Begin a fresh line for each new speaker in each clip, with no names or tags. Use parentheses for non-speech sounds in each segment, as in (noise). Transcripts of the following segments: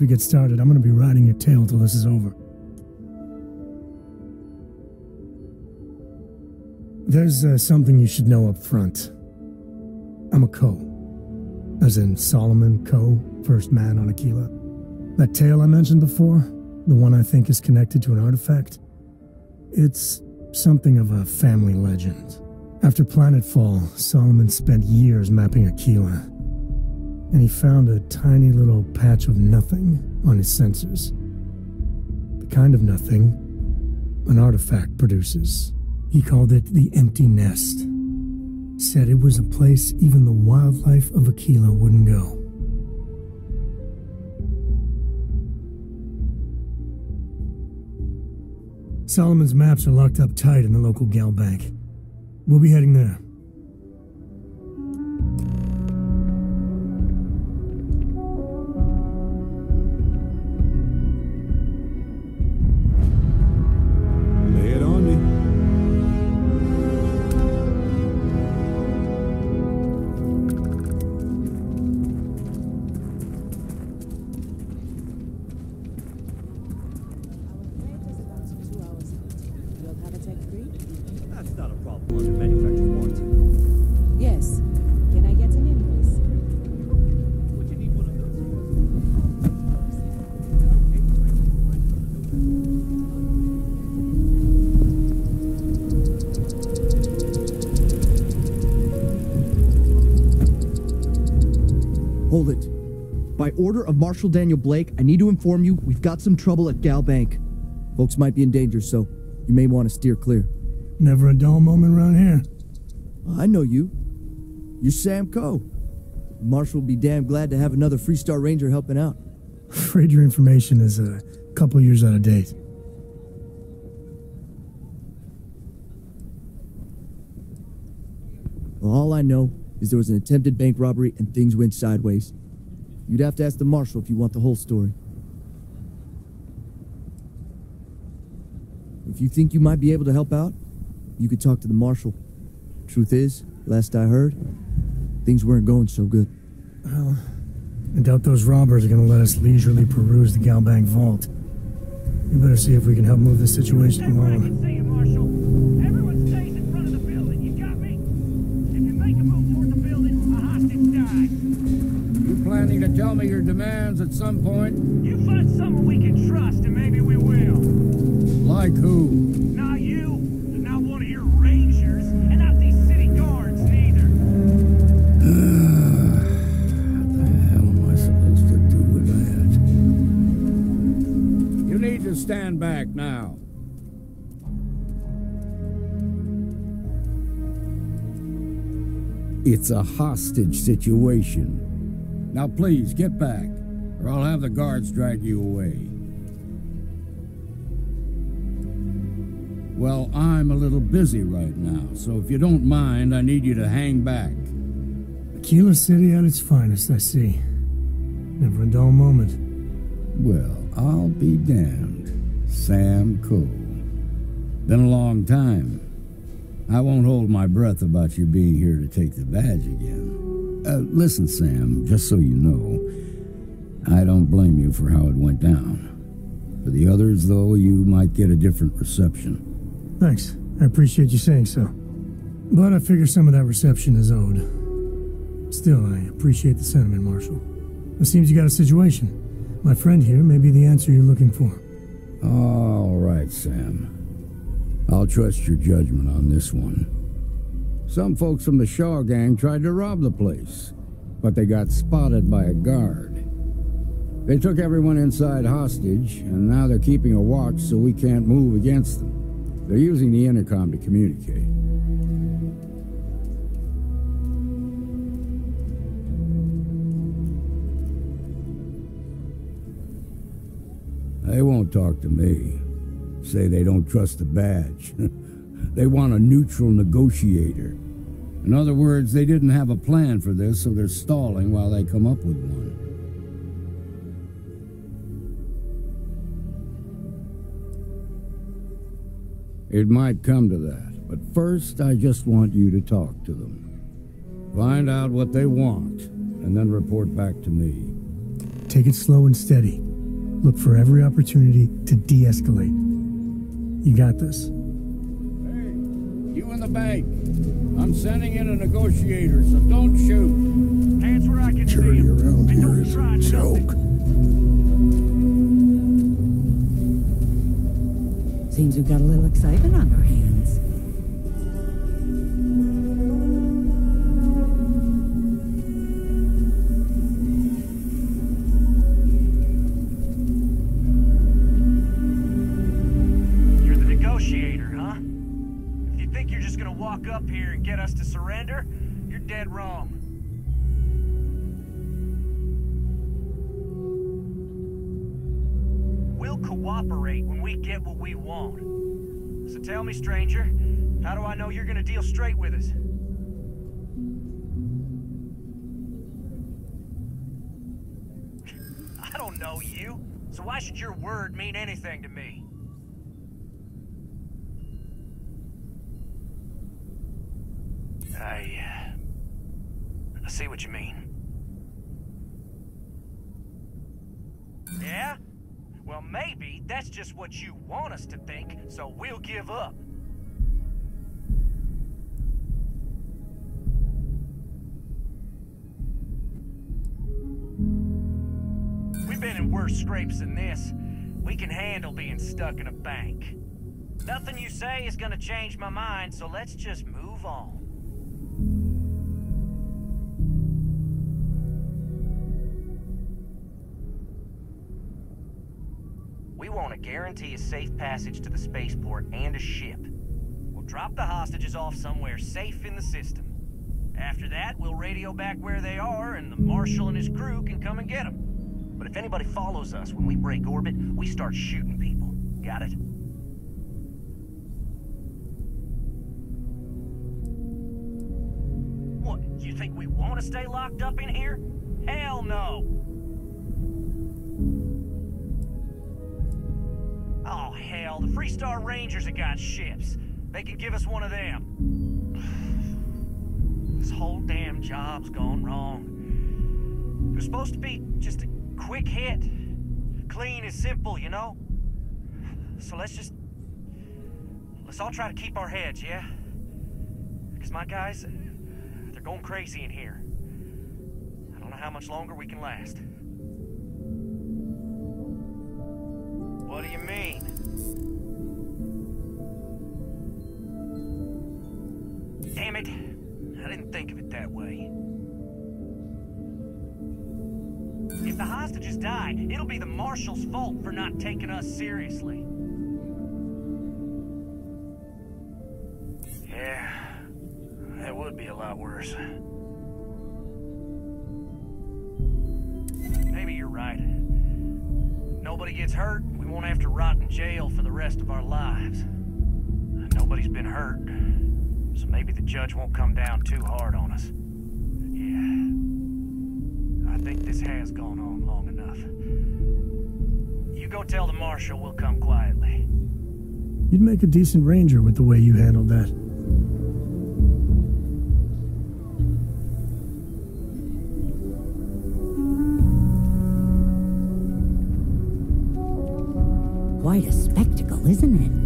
we get started, I'm going to be riding your tail till this is over. There's uh, something you should know up front. I'm a Coe. As in Solomon Coe, first man on Akila. That tale I mentioned before, the one I think is connected to an artifact, it's something of a family legend. After Planetfall, Solomon spent years mapping Akila, and he found a tiny little patch of nothing on his sensors. The kind of nothing an artifact produces. He called it the Empty Nest. Said it was a place even the wildlife of Akila wouldn't go. Solomon's maps are locked up tight in the local GalBank. We'll be heading there.
It.
By order of Marshal Daniel Blake, I need to inform you we've got some trouble at GalBank. Folks might be in danger, so you may want to steer clear.
Never a dull moment around here.
I know you. You're Sam Coe. Marshal will be damn glad to have another Freestar Ranger helping out.
Afraid your information is a couple years out of date.
Well, all I know is there was an attempted bank robbery and things went sideways. You'd have to ask the Marshal if you want the whole story. If you think you might be able to help out, you could talk to the Marshal. Truth is, last I heard, things weren't going so good.
Well, I doubt those robbers are going to let us leisurely peruse the GalBank vault. We better see if we can help move this situation along.
Dies.
You to tell me your demands at some point?
You find someone we can trust, and maybe we will.
Like who?
Not you, not one of your rangers, and not these city guards neither. (sighs)
What the hell am I supposed to do with that? You need to stand back now. It's a hostage situation. Now please, get back, or I'll have the guards drag you away. Well, I'm a little busy right now, so if you don't mind, I need you to hang back.
Akila City at its finest, I see. Never a dull moment.
Well, I'll be damned. Sam Coe. Been a long time. I won't hold my breath about you being here to take the badge again. Uh, listen, Sam, just so you know, I don't blame you for how it went down. For the others, though, you might get a different reception.
Thanks. I appreciate you saying so. But I figure some of that reception is owed. Still, I appreciate the sentiment, Marshal. It seems you got a situation. My friend here may be the answer you're looking for.
All right, Sam. I'll trust your judgment on this one. Some folks from the Shaw gang tried to rob the place, but they got spotted by a guard. They took everyone inside hostage, and now they're keeping a watch so we can't move against them. They're using the intercom to communicate. They won't talk to me. Say they don't trust the badge. (laughs) they want a neutral negotiator. In other words, they didn't have a plan for this, so they're stalling while they come up with one. It might come to that, but first I just want you to talk to them. Find out what they want, and then report back to me.
Take it slow and steady. Look for every opportunity to de escalate. You got this.
Hey, you in the bank. I'm sending in a negotiator, so don't shoot.
That's where I can see
Security
'em.
around
And
here
don't
is
try
a
nothing.
joke.
Seems we've got a little excitement on our hands.
Us to surrender, you're dead wrong. We'll cooperate when we get what we want. So tell me, stranger, how do I know you're gonna deal straight with us? (laughs) I don't know you, so why should your word mean anything to me? I, uh, I see what you mean. Yeah? Well, maybe that's just what you want us to think, so we'll give up. We've been in worse scrapes than this. We can handle being stuck in a bank. Nothing you say is gonna change my mind, so let's just move on. Guarantee a safe passage to the spaceport and a ship. We'll drop the hostages off somewhere safe in the system. After that, we'll radio back where they are, and the Marshal and his crew can come and get them. But if anybody follows us when we break orbit, we start shooting people. Got it? What, you think we want to stay locked up in here? Hell no! The Freestar Rangers have got ships. They can give us one of them. (sighs) This whole damn job's gone wrong. It was supposed to be just a quick hit. Clean and simple, you know? So let's just... Let's all try to keep our heads, yeah? Because my guys, they're going crazy in here. I don't know how much longer we can last. I didn't think of it that way. If the hostages die, it'll be the Marshal's fault for not taking us seriously. Yeah, that would be a lot worse. Maybe you're right. Nobody gets hurt, we won't have to rot in jail for the rest of our lives. Nobody's been hurt, so maybe the judge won't come down too hard on us. Yeah. I think this has gone on long enough. You go tell the marshal we'll come quietly.
You'd make a decent ranger with the way you handled that.
Quite a spectacle, isn't it?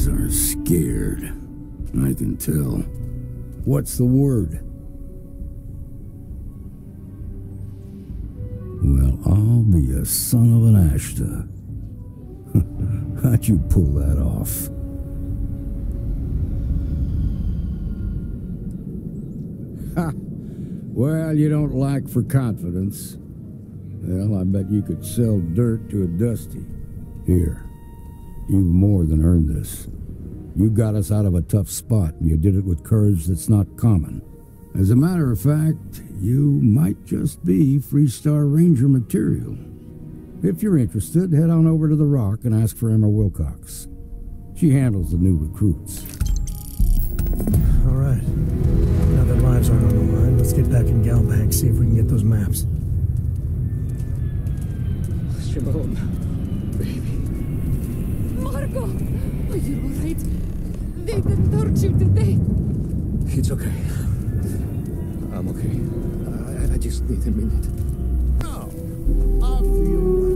Guys are scared. I can tell. What's the word? Well, I'll be a son of an Ashta. (laughs) How'd you pull that off? Ha! Well, you don't lack for confidence. Well, I bet you could sell dirt to a Dusty. Here, You've more than earned this. You got us out of a tough spot, and you did it with courage that's not common. As a matter of fact, you might just be Freestar Ranger material. If you're interested, head on over to the Rock and ask for Emma Wilcox. She handles the new recruits.
All right. Now that lives aren't on the line, let's get back in GalBank, see if we can get those maps.
Shimon, baby.
My
Marco! Are you alright? They didn't hurt you, did they?
It's okay. I'm okay. I, I just need a minute.
No. I feel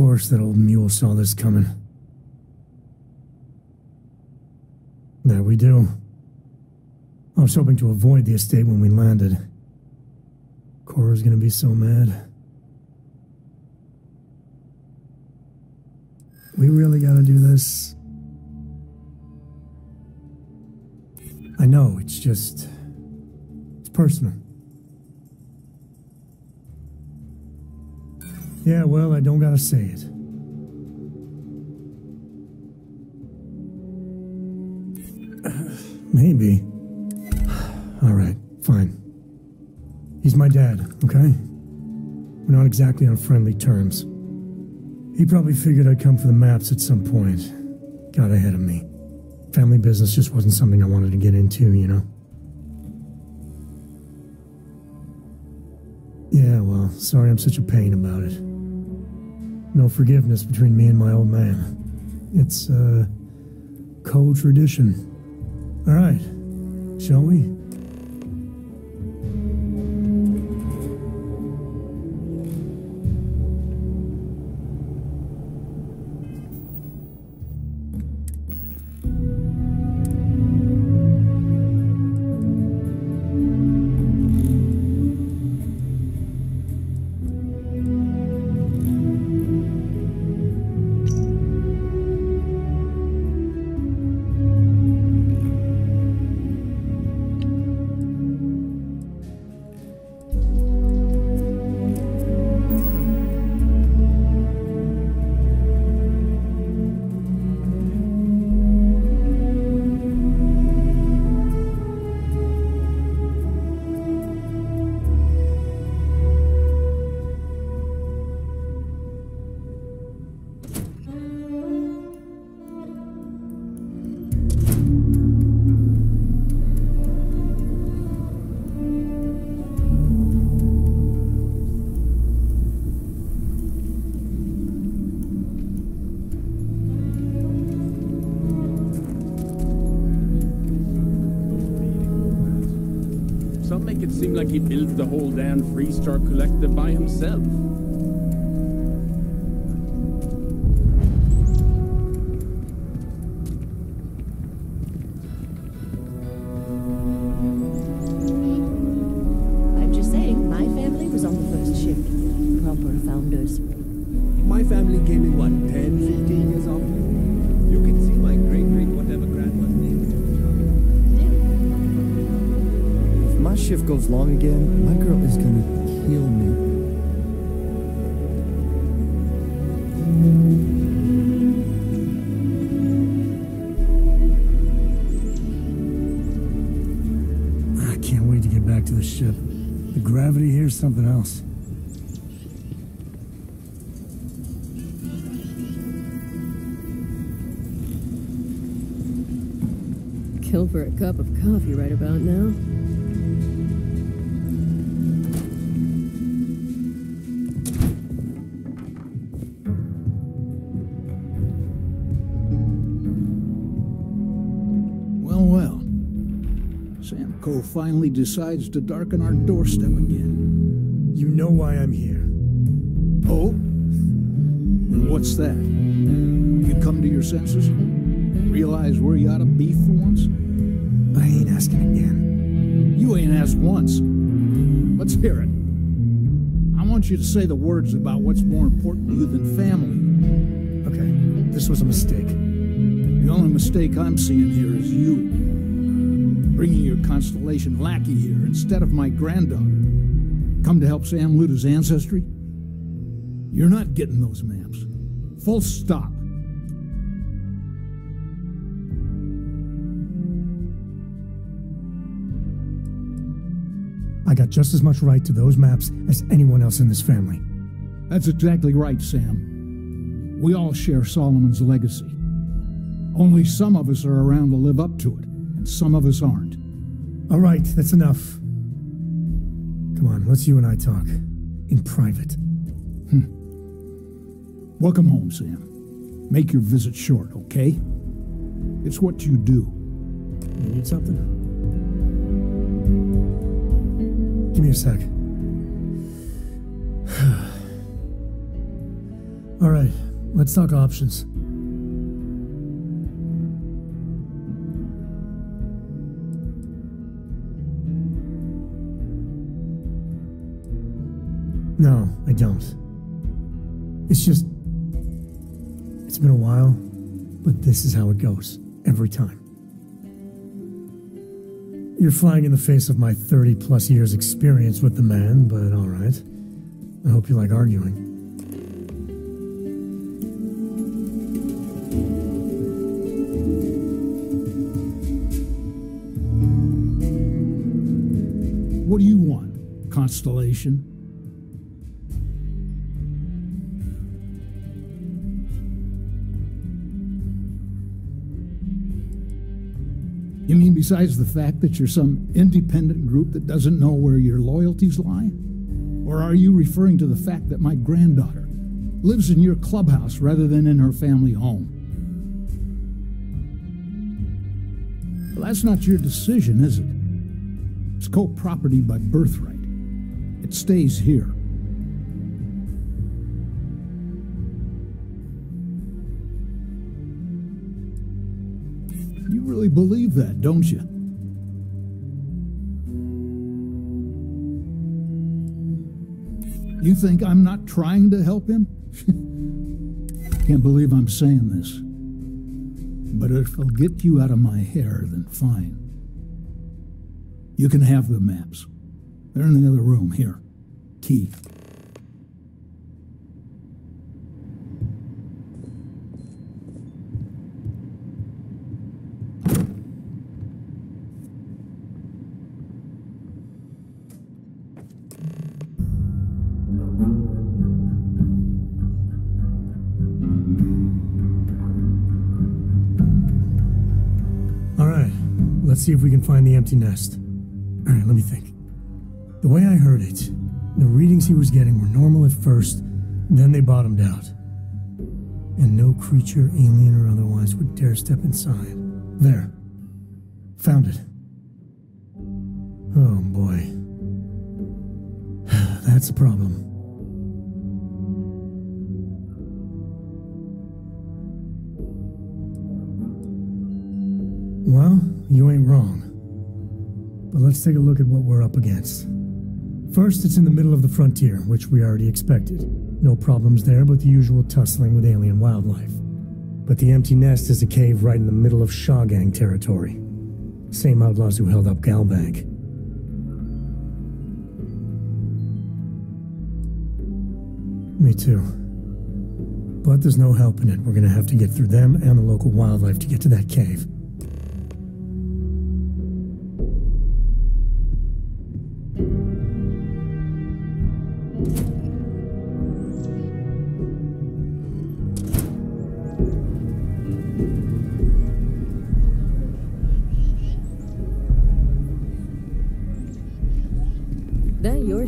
course, that old mule saw this coming. There we do. I was hoping to avoid the estate when we landed. Cora's gonna be so mad. We really gotta do this. I know, it's just. It's personal. Yeah, well, I don't gotta say it. (sighs) Maybe. (sighs) All right, fine. He's my dad, okay? We're not exactly on friendly terms. He probably figured I'd come for the maps at some point. Got ahead of me. Family business just wasn't something I wanted to get into, you know? Yeah, well, sorry I'm such a pain about it. No forgiveness between me and my old man. It's, uh, Coe tradition. All right, shall we?
Some make it seem like he built the whole damn Freestar Collective by himself.
Kill
for a cup of coffee right about now.
Well, well. Sam Coe finally decides to darken our doorstep again.
You know why I'm here.
Oh? And what's that? You come to your senses? Realize where you ought to be for once?
Asking again.
You ain't asked once. Let's hear it. I want you to say the words about what's more important to you than family.
Okay, this was a mistake.
The only mistake I'm seeing here is you. Bringing your Constellation lackey here instead of my granddaughter. Come to help Sam his ancestry? You're not getting those maps. Full stop.
I got just as much right to those maps as anyone else in this family.
That's exactly right, Sam. We all share Solomon's legacy. Only some of us are around to live up to it, and some of us aren't.
All right, that's enough. Come on, let's you and I talk. In private. Hmm.
Welcome home, Sam. Make your visit short, okay? It's what you do.
You need something? Give me a sec. (sighs) All right, let's talk options. No, I don't. It's just. It's been a while, but this is how it goes. Every time. You're flying in the face of my 30 plus years' experience with the man, but alright. I hope you like arguing.
What do you want, Constellation? Besides the fact that you're some independent group that doesn't know where your loyalties lie? Or are you referring to the fact that my granddaughter lives in your clubhouse rather than in her family home? Well, that's not your decision, is it? It's Coe property by birthright. It stays here. Really believe that, don't you? You think I'm not trying to help him? (laughs) Can't believe I'm saying this. But if it'll get you out of my hair, then fine. You can have the maps. They're in the other room here. Key.
See if we can find the empty nest. All right, let me think. The way I heard it, the readings he was getting were normal at first, then they bottomed out. And no creature, alien or otherwise, would dare step inside. There. Found it. Oh boy. (sighs) That's a problem. Well, you ain't wrong. But let's take a look at what we're up against. First, it's in the middle of the frontier, which we already expected. No problems there but the usual tussling with alien wildlife. But the empty nest is a cave right in the middle of Shawgang territory. Same outlaws who held up GalBank. Me too. But there's no help in it. We're gonna have to get through them and the local wildlife to get to that cave.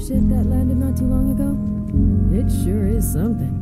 ship that landed not too long ago? It sure is something.